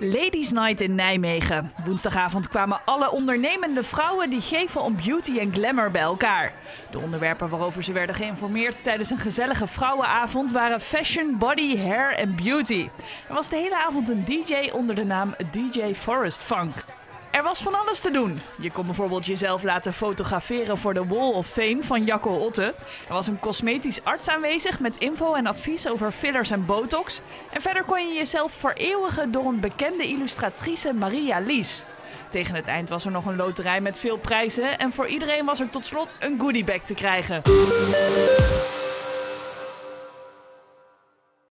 Ladies Night in Nijmegen. Woensdagavond kwamen alle ondernemende vrouwen die geven om beauty en glamour bij elkaar. De onderwerpen waarover ze werden geïnformeerd tijdens een gezellige vrouwenavond waren fashion, body, hair en beauty. Er was de hele avond een DJ onder de naam DJ Forest Funk. Er was van alles te doen. Je kon bijvoorbeeld jezelf laten fotograferen voor de Wall of Fame van Jacco Otte. Er was een cosmetisch arts aanwezig met info en advies over fillers en botox. En verder kon je jezelf vereeuwigen door een bekende illustratrice Maria Lies. Tegen het eind was er nog een loterij met veel prijzen en voor iedereen was er tot slot een goodiebag te krijgen.